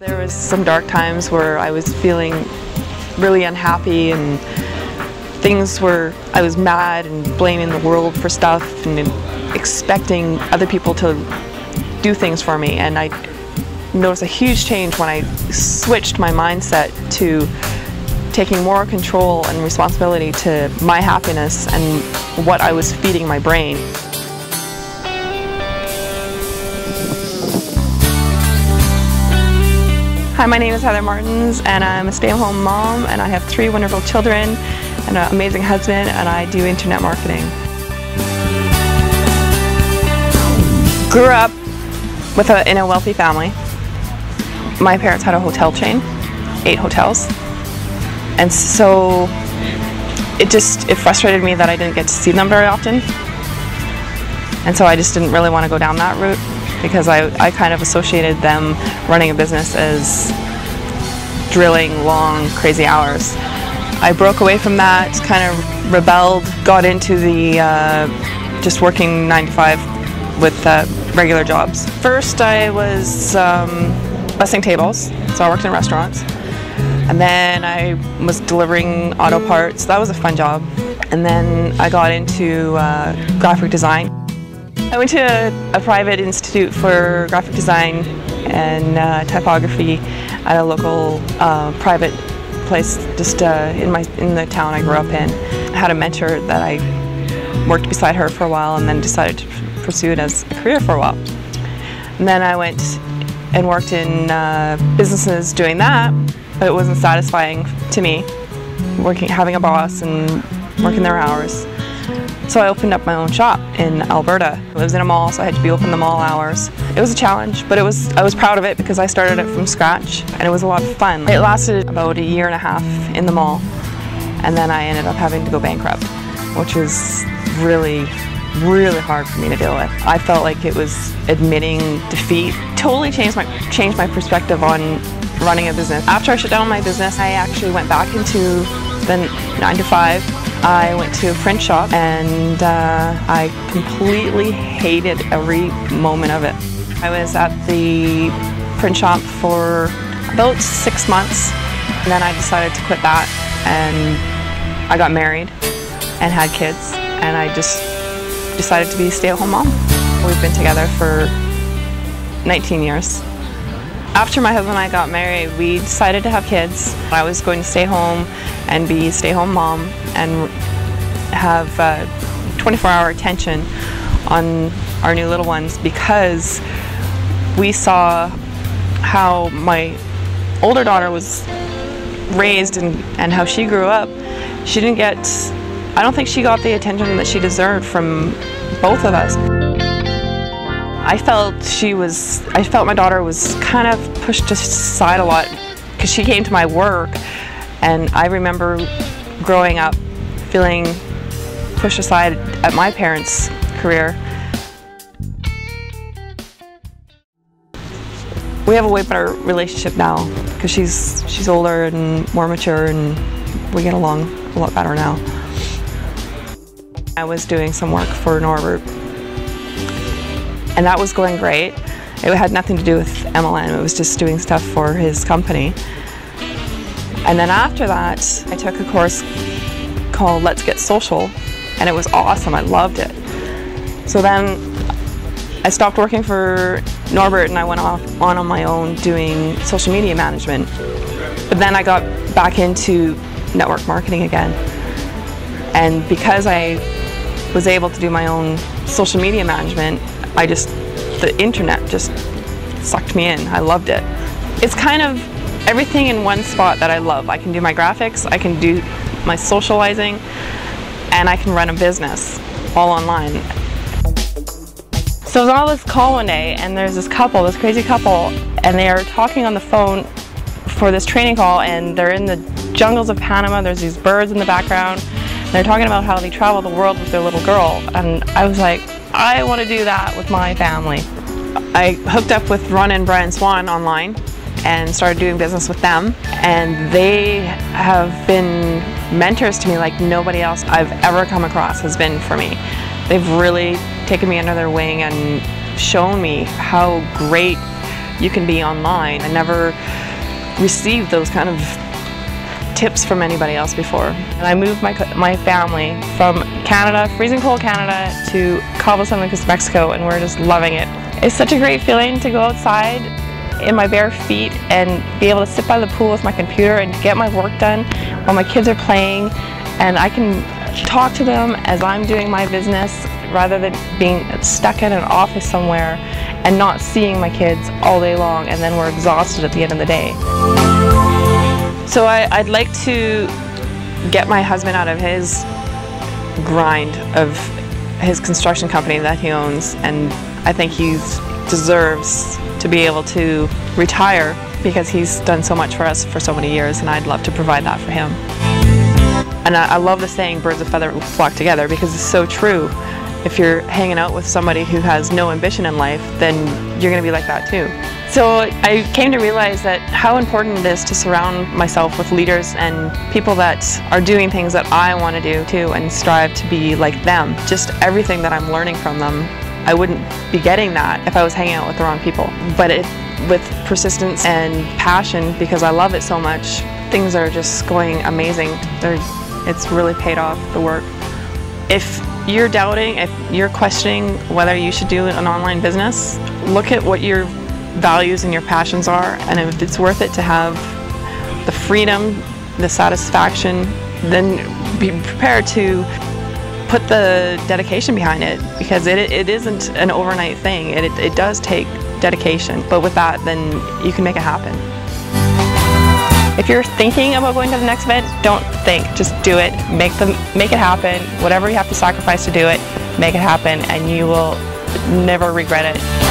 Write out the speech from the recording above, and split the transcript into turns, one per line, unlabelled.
There was some dark times where I was feeling really unhappy and things were, I was mad and blaming the world for stuff and expecting other people to do things for me and I noticed a huge change when I switched my mindset to taking more control and responsibility to my happiness and what I was feeding my brain. Hi, my name is Heather Martens and I'm a stay-at-home mom and I have three wonderful children and an amazing husband and I do internet marketing. Grew up with a, in a wealthy family. My parents had a hotel chain, eight hotels. And so it just, it frustrated me that I didn't get to see them very often. And so I just didn't really want to go down that route because I, I kind of associated them running a business as drilling long, crazy hours. I broke away from that, kind of rebelled, got into the uh, just working 9 to 5 with uh, regular jobs. First I was um, bussing tables, so I worked in restaurants. And then I was delivering auto parts, that was a fun job. And then I got into uh, graphic design. I went to a, a, private institute for graphic design and uh, typography at a local uh, private place just uh, in my in the town I grew up in. I had a mentor that I worked beside her for a while and then decided to pursue it as a career for a while. And then I went and worked in uh, businesses doing that, but it wasn't satisfying to me, working, having a boss and working their hours. So I opened up my own shop in Alberta. It was in a mall, so I had to be open the mall hours. It was a challenge, but it was I was proud of it because I started it from scratch and it was a lot of fun. It lasted about a year and a half in the mall and then I ended up having to go bankrupt, which was really, really hard for me to deal with. I felt like it was admitting defeat. Totally changed my changed my perspective on running a business. After I shut down my business, I actually went back into the 9 to 5 I went to a print shop and uh, I completely hated every moment of it. I was at the print shop for about six months and then I decided to quit that and I got married and had kids and I just decided to be a stay-at-home mom. We've been together for 19 years. After my husband and I got married, we decided to have kids. I was going to stay home and be a stay-home mom and have 24-hour uh, attention on our new little ones because we saw how my older daughter was raised and, and how she grew up. She didn't get, I don't think she got the attention that she deserved from both of us. I felt she was, I felt my daughter was kind of pushed aside a lot because she came to my work and I remember growing up feeling pushed aside at my parents' career. We have a way better relationship now because she's she's older and more mature and we get along a lot better now. I was doing some work for Norbert and that was going great. It had nothing to do with MLM, it was just doing stuff for his company. And then after that, I took a course called Let's Get Social, and it was awesome. I loved it. So then I stopped working for Norbert and I went off on on my own doing social media management. But then I got back into network marketing again. And because I was able to do my own social media management, I just, the internet just sucked me in. I loved it. It's kind of everything in one spot that I love. I can do my graphics, I can do my socializing, and I can run a business all online. So I was on this call one day and there's this couple, this crazy couple, and they are talking on the phone for this training call and they're in the jungles of Panama, there's these birds in the background. They're talking about how they travel the world with their little girl and I was like, I want to do that with my family. I hooked up with Rhonda and Brian Swan online and started doing business with them and they have been mentors to me like nobody else I've ever come across has been for me. They've really taken me under their wing and shown me how great you can be online. I never received those kind of tips from anybody else before. And I moved my, my family from Canada, freezing cold Canada, to Cabo San Lucas, Mexico, and we're just loving it. It's such a great feeling to go outside in my bare feet and be able to sit by the pool with my computer and get my work done while my kids are playing and I can talk to them as I'm doing my business rather than being stuck in an office somewhere and not seeing my kids all day long and then we're exhausted at the end of the day. So I, would like to get my husband out of his grind of his construction company that he owns and I think he deserves to be able to retire because he's done so much for us for so many years and I'd love to provide that for him. And I, I love the saying birds of feather flock together because it's so true. If you're hanging out with somebody who has no ambition in life, then you're going to be like that too. So I came to realize that how important it is to surround myself with leaders and people that are doing things that I want to do too and strive to be like them. Just everything that I'm learning from them I wouldn't be getting that if I was hanging out with the wrong people. But it, with persistence and passion, because I love it so much, things are just going amazing. They're, it's really paid off, the work. If you're doubting, if you're questioning whether you should do an online business, look at what your values and your passions are, and if it's worth it to have the freedom, the satisfaction, then be prepared to put the dedication behind it because it, it isn't an overnight thing. It, it, does take dedication, but with that, then you can make it happen. If you're thinking about going to the next event, don't think, just do it. Make them make it happen. Whatever you have to sacrifice to do it, make it happen and you will never regret it.